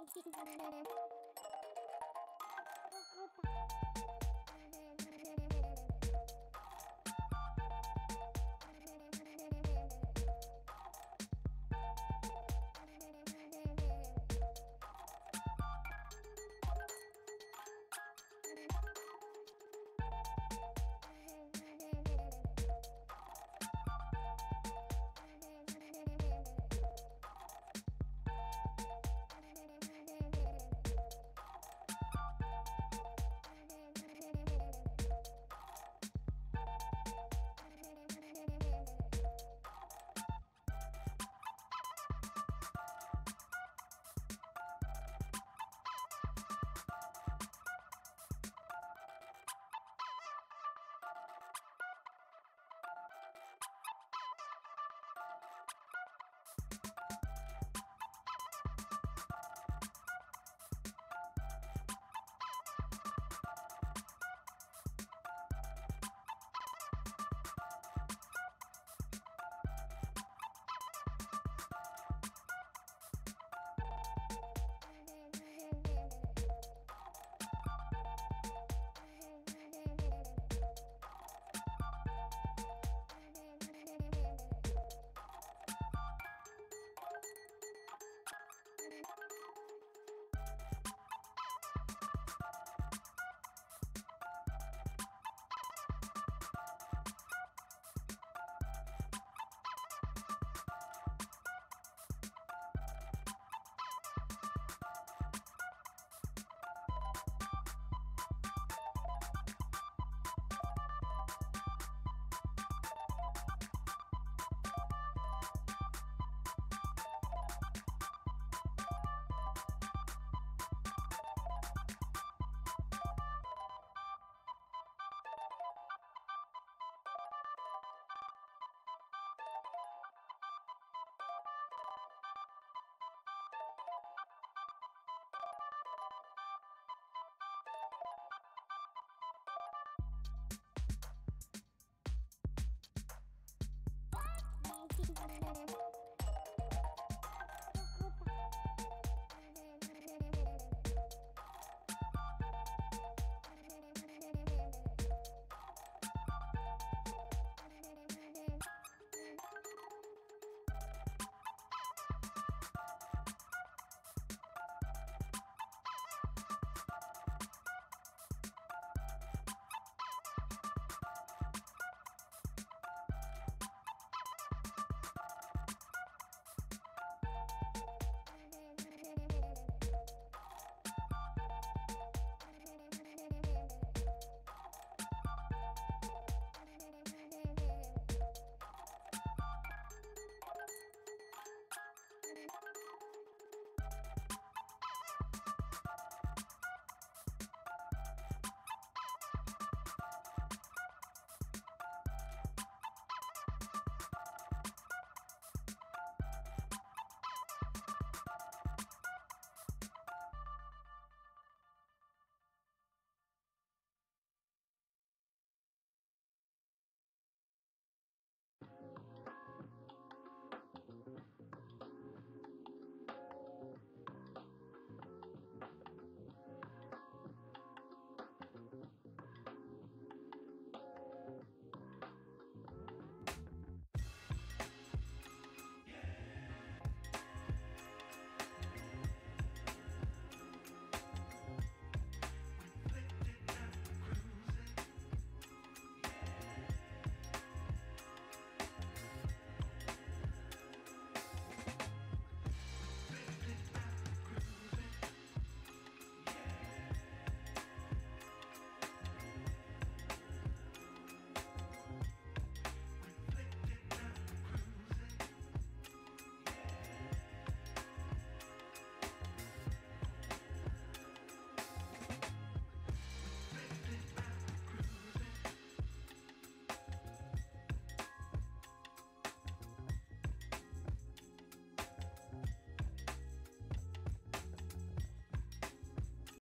Круто.